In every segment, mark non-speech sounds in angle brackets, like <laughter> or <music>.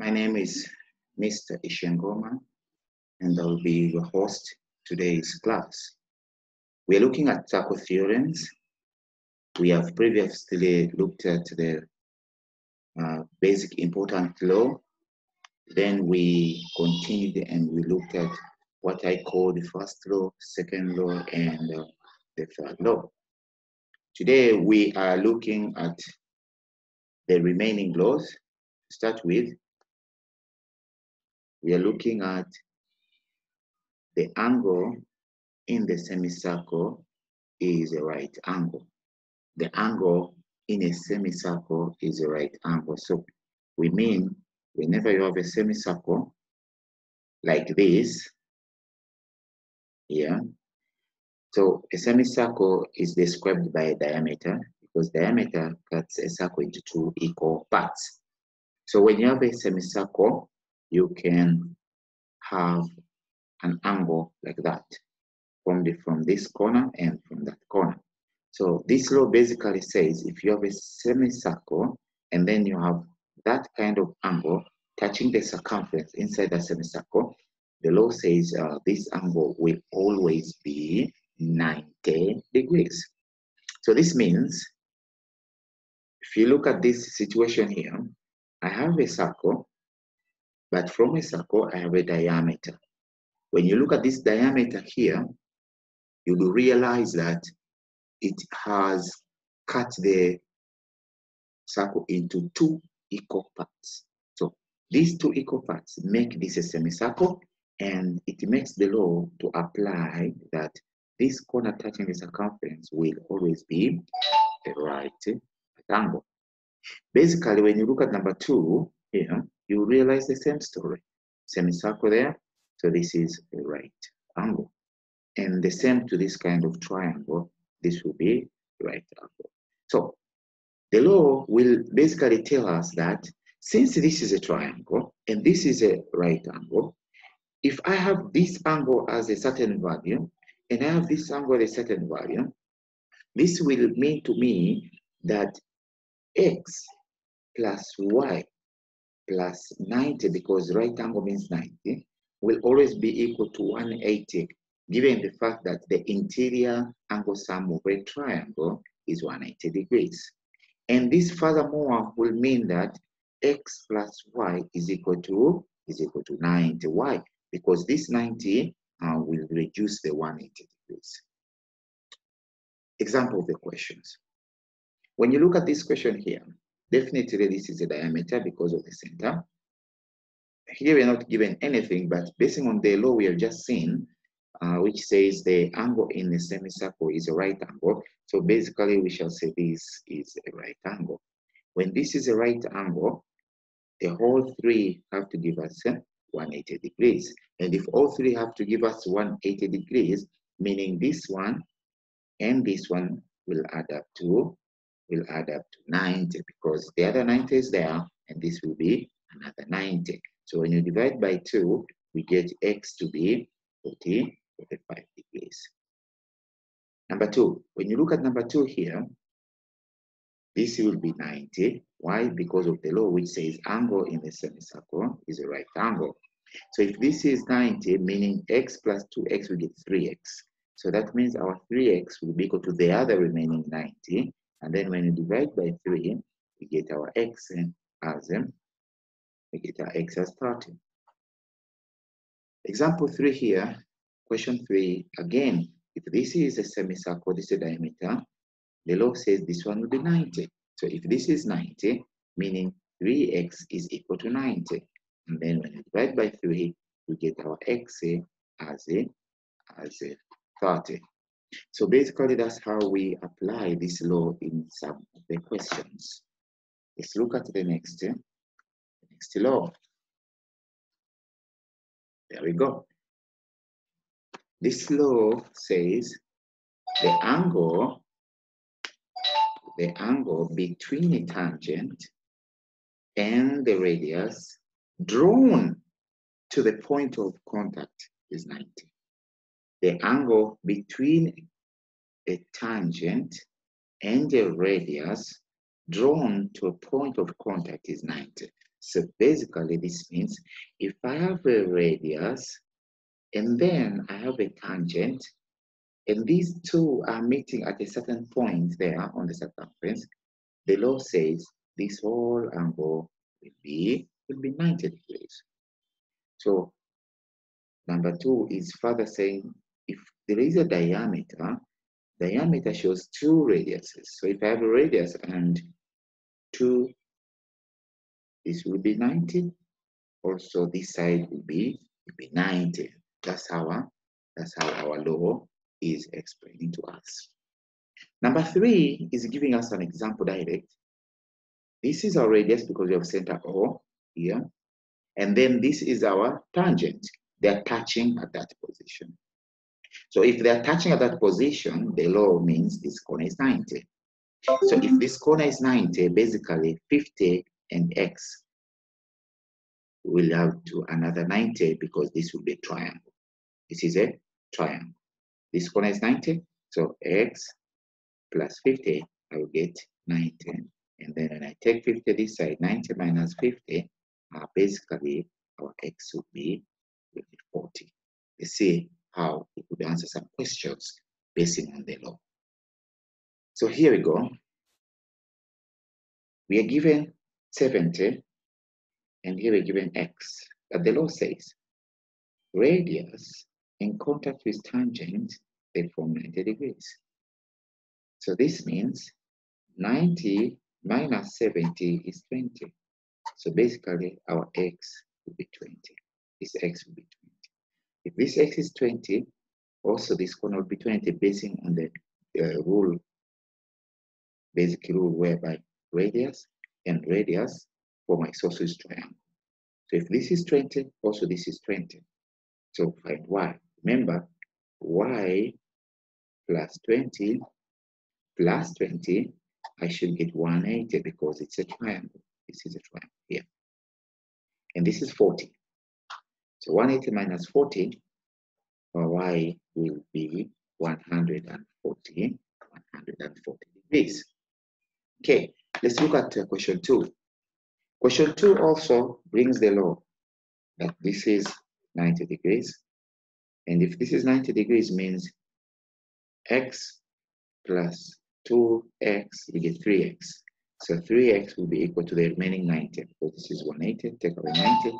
My name is Mr. Ishengoma, and I'll be your host today's class. We are looking at circle theorems. We have previously looked at the uh, basic important law. Then we continued and we looked at what I call the first law, second law, and uh, the third law. Today we are looking at the remaining laws. To start with, we are looking at the angle in the semicircle is a right angle. The angle in a semicircle is a right angle. So we mean whenever you have a semicircle like this, here, so a semicircle is described by a diameter because diameter cuts a circle into two equal parts. So when you have a semicircle, you can have an angle like that from, the, from this corner and from that corner. So this law basically says if you have a semicircle and then you have that kind of angle touching the circumference inside the semicircle, the law says uh, this angle will always be 90 degrees. So this means if you look at this situation here, I have a circle, but from a circle, I have a diameter. When you look at this diameter here, you will realize that it has cut the circle into two equal parts. So these two equal parts make this a semicircle, and it makes the law to apply that this corner touching the circumference will always be a right angle. Basically, when you look at number two here, you realize the same story. Semicircle there, so this is a right angle. And the same to this kind of triangle, this will be right angle. So the law will basically tell us that since this is a triangle and this is a right angle, if I have this angle as a certain value and I have this angle a certain value, this will mean to me that x plus y plus 90, because right angle means 90, will always be equal to 180, given the fact that the interior angle sum of a triangle is 180 degrees. And this furthermore will mean that x plus y is equal to is equal to 90. Why? Because this 90 uh, will reduce the 180 degrees. Example of the questions. When you look at this question here, definitely this is a diameter because of the center. Here we're not given anything, but based on the law we have just seen, uh, which says the angle in the semicircle is a right angle. So basically we shall say this is a right angle. When this is a right angle, the whole three have to give us 180 degrees. And if all three have to give us 180 degrees, meaning this one and this one will add up to will add up to 90 because the other 90 is there and this will be another 90. So when you divide by 2, we get x to be 40, 45 degrees. Number 2, when you look at number 2 here, this will be 90. Why? Because of the law which says angle in the semicircle is a right angle. So if this is 90, meaning x plus 2x, we get 3x. So that means our 3x will be equal to the other remaining 90. And then when you divide by 3, we get our x as we get our x as 30. Example 3 here, question 3, again, if this is a semicircle, this is a diameter, the law says this one will be 90. So if this is 90, meaning 3x is equal to 90. And then when you divide by 3, we get our x as as a 30. So basically, that's how we apply this law in some of the questions. Let's look at the next, the next law. There we go. This law says the angle, the angle between a tangent and the radius drawn to the point of contact is 90 the angle between a tangent and a radius drawn to a point of contact is 90. So basically this means if I have a radius and then I have a tangent and these two are meeting at a certain point there on the circumference, the law says this whole angle will be, will be 90 degrees. So number two is further saying if there is a diameter, diameter shows two radiuses. So if I have a radius and two, this will be 90. Also this side will be, will be 90. That's how, that's how our law is explaining to us. Number three is giving us an example direct. This is our radius because we have center O here. And then this is our tangent. They're touching at that position. So if they're touching at that position, the law means this corner is 90. So if this corner is 90, basically 50 and x will have to another 90 because this will be a triangle. This is a triangle. This corner is 90, so x plus 50, I will get 90. And then when I take 50 this side, 90 minus 50, uh, basically our x would be 40. You see how we could answer some questions basing on the law. So here we go. We are given 70, and here we're given x. But the law says radius in contact with tangent, they form 90 degrees. So this means 90 minus 70 is 20. So basically our x will be 20. This x will be 20. If this x is 20, also this corner will be 20 basing on the uh, rule, basic rule whereby radius and radius for my isosceles triangle. So if this is 20, also this is 20. So find y. Remember, y plus 20 plus 20, I should get 180 because it's a triangle. This is a triangle here. And this is 40. So 180 minus 40, or y will be 140, 140 degrees. Okay, let's look at uh, question two. Question two also brings the law that this is 90 degrees. And if this is 90 degrees means x plus 2x, we get 3x. So 3x will be equal to the remaining 90. So this is 180, take away 90.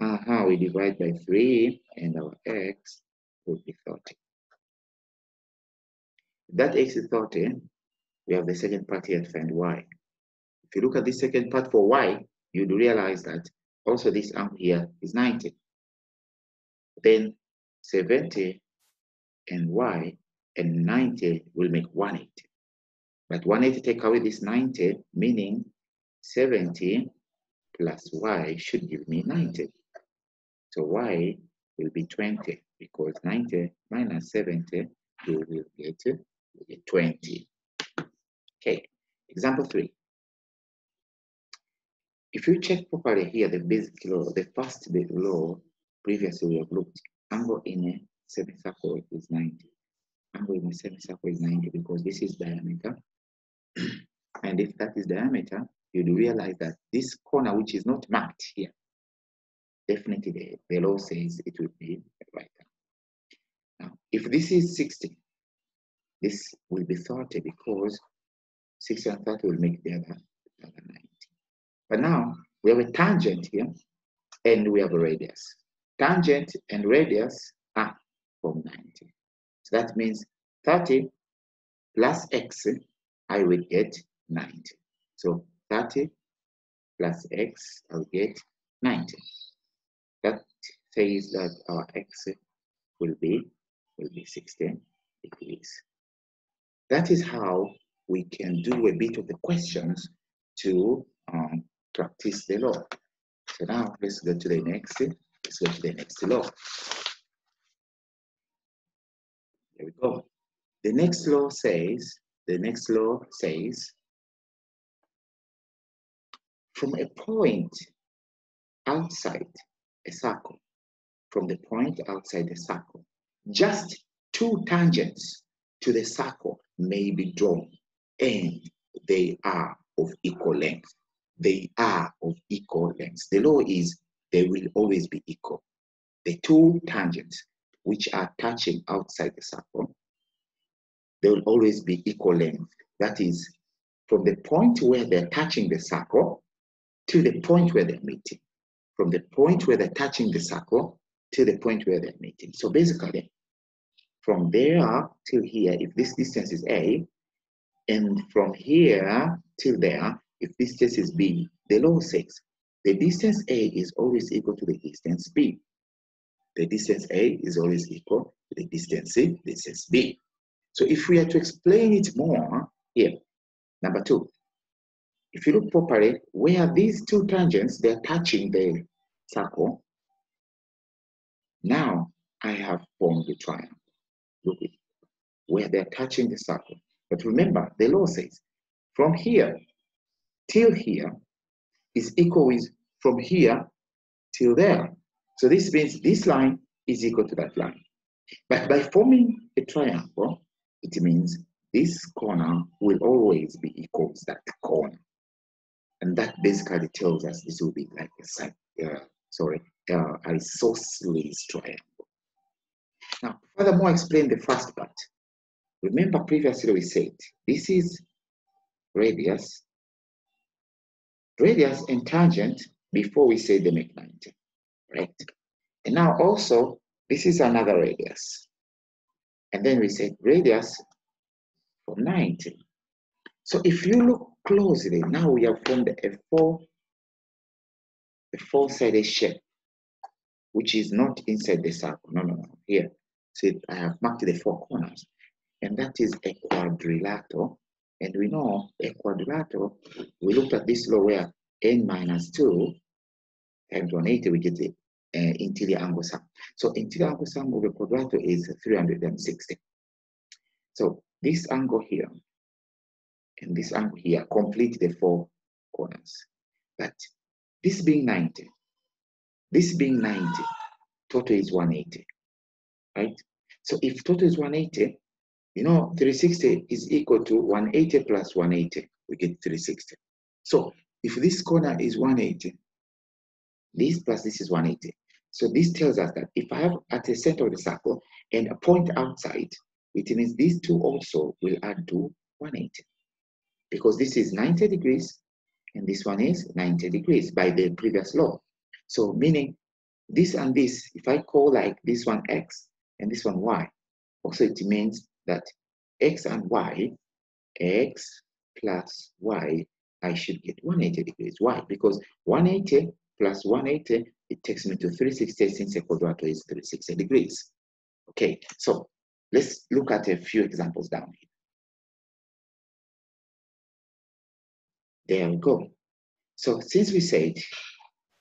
Uh -huh, we divide by 3 and our x would be 30. If that x is 30, we have the second part here to find y. If you look at the second part for y, you'd realize that also this angle here is 90. Then 70 and y and 90 will make 180. But 180 take away this 90, meaning 70 plus y should give me 90. So y will be 20 because 90 minus 70, you will get, will get 20. Okay, example three. If you check properly here, the basic law, the first law previously we have looked, angle in a semicircle is 90. Angle in a semicircle is 90 because this is diameter. <clears throat> and if that is diameter, you'd realize that this corner, which is not marked here, definitely the, the law says it will be right Now, if this is 60, this will be 30 because 60 and 30 will make the other, the other 90. But now we have a tangent here and we have a radius. Tangent and radius are from 90. So that means 30 plus x, I will get 90. So 30 plus x, I'll get 90. That says that our x will be will be 60 degrees. That is how we can do a bit of the questions to um, practice the law. So now let's go to the next, let's go to the next law. There we go. The next law says, the next law says, from a point outside a circle, from the point outside the circle, just two tangents to the circle may be drawn and they are of equal length. they are of equal length. The law is they will always be equal. The two tangents which are touching outside the circle, they will always be equal length. That is, from the point where they're touching the circle to the point where they're meeting. From the point where they're touching the circle to the point where they're meeting. So basically, from there till here, if this distance is A, and from here till there, if this distance is B, the law says the distance A is always equal to the distance B. The distance A is always equal to the distance C, distance B. So if we are to explain it more here, number two, if you look properly, where these two tangents, they're touching the circle, now I have formed the triangle. Look at where they're touching the circle. But remember, the law says from here till here is equal with from here till there. So this means this line is equal to that line. But by forming a triangle, it means this corner will always be equal to that corner. And that basically tells us this will be like a side, uh, sorry, uh, isosceles triangle. Now, furthermore, explain the first part. Remember previously we said this is radius, radius and tangent before we say they make 90, right? And now also, this is another radius. And then we said radius for 90. So if you look closely, now we have formed a four, a four-sided shape, which is not inside the circle. No, no, no. Here, see, I have marked the four corners, and that is a quadrilateral. And we know a quadrilateral, we looked at this law where n minus 2 times 180, we get the uh, interior angle sum. So interior angle sum of a quadrilateral is 360. So this angle here and this angle here complete the four corners. But this being 90, this being 90, total is 180, right? So if total is 180, you know, 360 is equal to 180 plus 180, we get 360. So if this corner is 180, this plus this is 180. So this tells us that if I have at the center of the circle and a point outside, it means these two also will add to 180 because this is 90 degrees and this one is 90 degrees by the previous law. So meaning this and this, if I call like this one x and this one y, also it means that x and y, x plus y, I should get 180 degrees. Why? Because 180 plus 180, it takes me to 360 since a quadrilateral is 360 degrees. Okay, so let's look at a few examples down here. There we go. So since we said,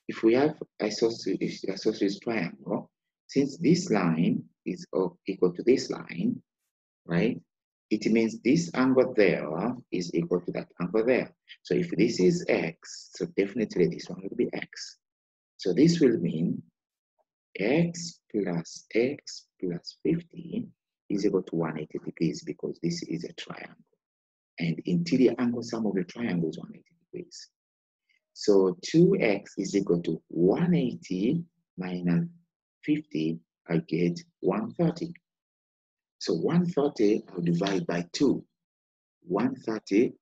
if we have isosceles, isosceles triangle, since this line is equal to this line, right? It means this angle there is equal to that angle there. So if this is x, so definitely this one will be x. So this will mean x plus x plus 50 is equal to 180 degrees because this is a triangle and interior angle sum of the triangle is 180 degrees. So 2x is equal to 180 minus 50, I get 130. So 130, I'll divide by 2. 130,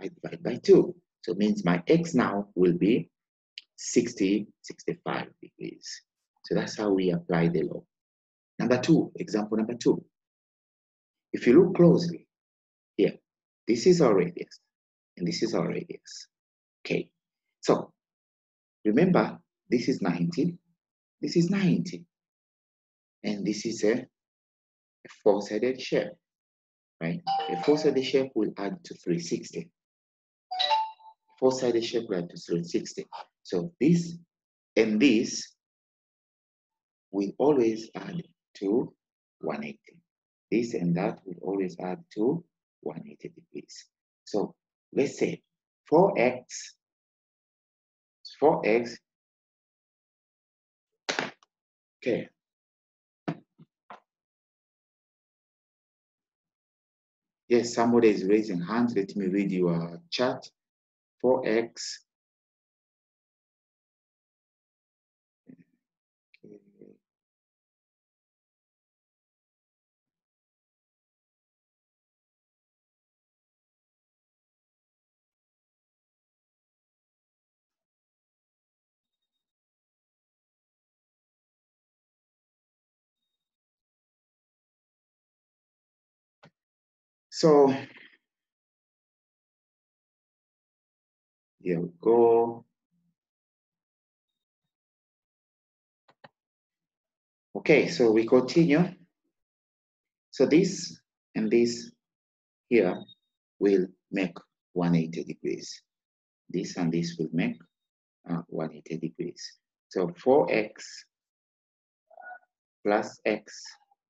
I divide by 2. So it means my x now will be 60, 65 degrees. So that's how we apply the law. Number two, example number two. If you look closely this is our radius, and this is our radius. Okay, so remember, this is 90, this is 90, and this is a, a four-sided shape, right? A four-sided shape will add to 360. Four-sided shape will add to 360. So this and this will always add to 180. This and that will always add to 180 degrees. So let's say 4x, 4x, okay. Yes, somebody is raising hands. Let me read your chat. 4x So here we go. Okay, so we continue. So this and this here will make 180 degrees. This and this will make uh, 180 degrees. So 4x plus x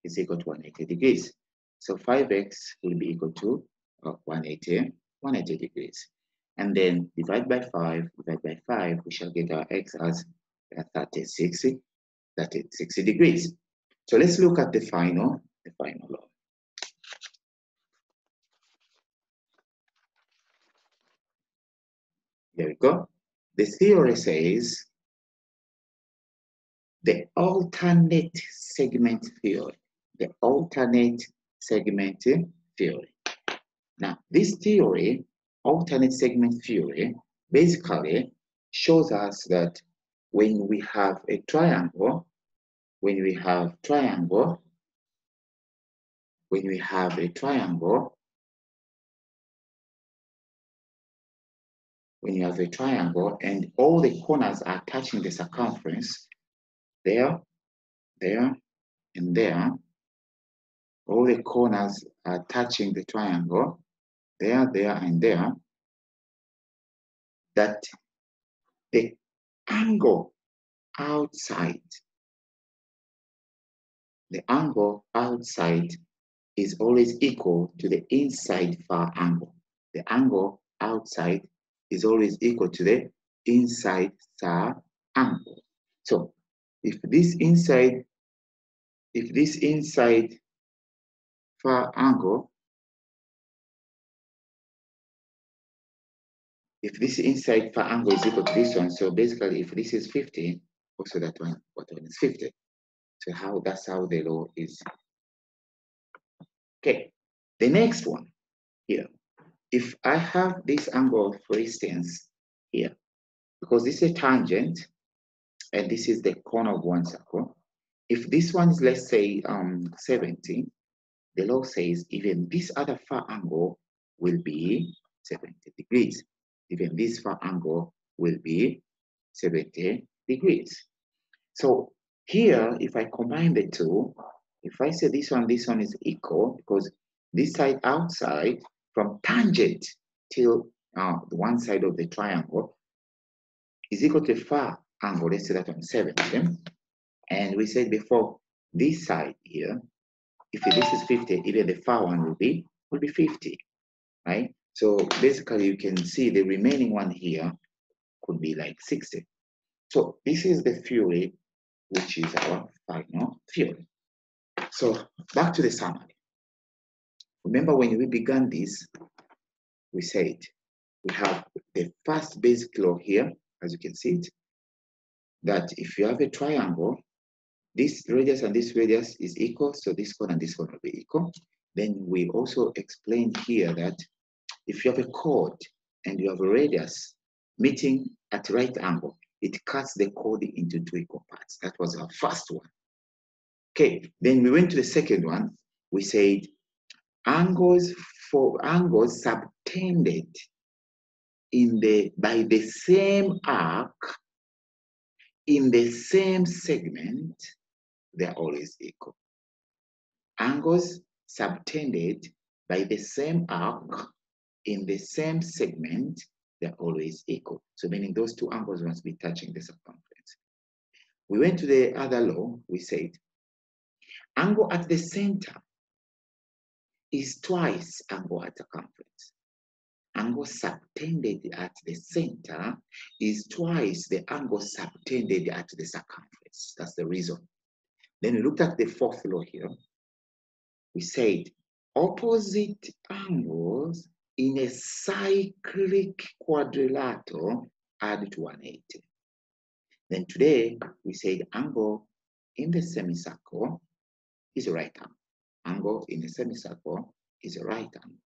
is equal to 180 degrees. So 5x will be equal to uh, 180, 180 degrees. And then divide by 5, divide by 5, we shall get our x as uh, 36, 36 degrees. So let's look at the final, the final law. There we go. The theory says the alternate segment theory, the alternate segment theory. Now, this theory, alternate segment theory, basically shows us that when we have a triangle, when we have triangle, when we have a triangle, when you have a triangle and all the corners are touching the circumference, there, there, and there, all the corners are touching the triangle, there, there, and there, that the angle outside, the angle outside is always equal to the inside far angle. The angle outside is always equal to the inside far angle. So if this inside, if this inside far angle, if this inside far angle is equal to this one, so basically if this is 50, also that one, what one is 50. So how that's how the law is. Okay, the next one here. If I have this angle, for instance, here, because this is a tangent, and this is the corner of one circle. If this one is, let's say, um, 70, the law says even this other far angle will be 70 degrees. Even this far angle will be 70 degrees. So here, if I combine the two, if I say this one, this one is equal, because this side outside from tangent till uh, the one side of the triangle is equal to far angle, let's say that on 70. And we said before, this side here, if this is 50, even the far one will be, will be 50, right? So basically you can see the remaining one here could be like 60. So this is the theory, which is our final theory. So back to the summary. Remember when we began this, we said we have the first basic law here, as you can see it, that if you have a triangle, this radius and this radius is equal, so this one and this one will be equal. Then we also explained here that if you have a chord and you have a radius meeting at right angle, it cuts the chord into two equal parts. That was our first one. Okay, then we went to the second one. We said angles for angles subtended in the by the same arc in the same segment, they're always equal. Angles subtended by the same arc in the same segment, they're always equal. So meaning those two angles must be touching the circumference. We went to the other law, we said, angle at the center is twice angle at circumference angle subtended at the center is twice the angle subtended at the circumference. That's the reason. Then we looked at the fourth law here. We said opposite angles in a cyclic quadrilateral add to 180. Then today we said angle in the semicircle is a right angle. Angle in the semicircle is a right angle.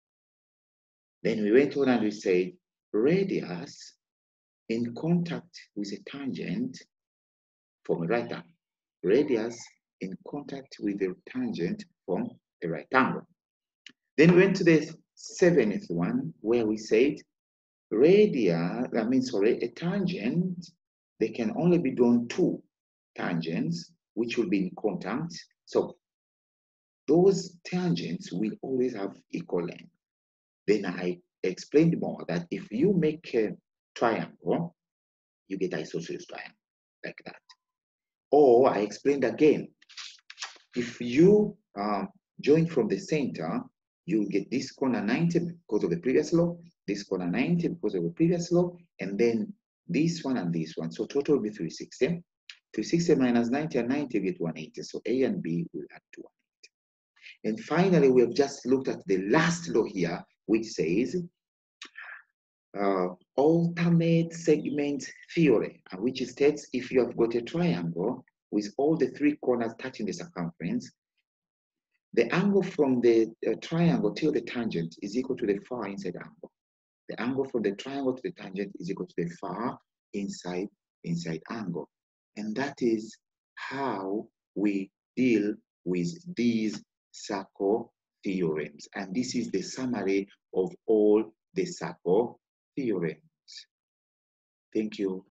Then we went on and we said radius in contact with a tangent from a right angle. Radius in contact with the tangent from right angle. Then we went to the seventh one where we said radius, that means sorry, a tangent, they can only be drawn two tangents which will be in contact. So those tangents will always have equal length. Then I explained more that if you make a triangle, you get isosceles triangle like that. Or I explained again, if you um, join from the center, you get this corner 90 because of the previous law, this corner 90 because of the previous law, and then this one and this one. So total will be 360. 360 minus 90 and 90 get 180. So A and B will add to 180. And finally, we have just looked at the last law here, which says uh, alternate segment theory, uh, which states if you have got a triangle with all the three corners touching the circumference, the angle from the uh, triangle till the tangent is equal to the far inside angle. The angle from the triangle to the tangent is equal to the far inside inside angle. And that is how we deal with these circle theorems. And this is the summary of all the circle theorems. Thank you.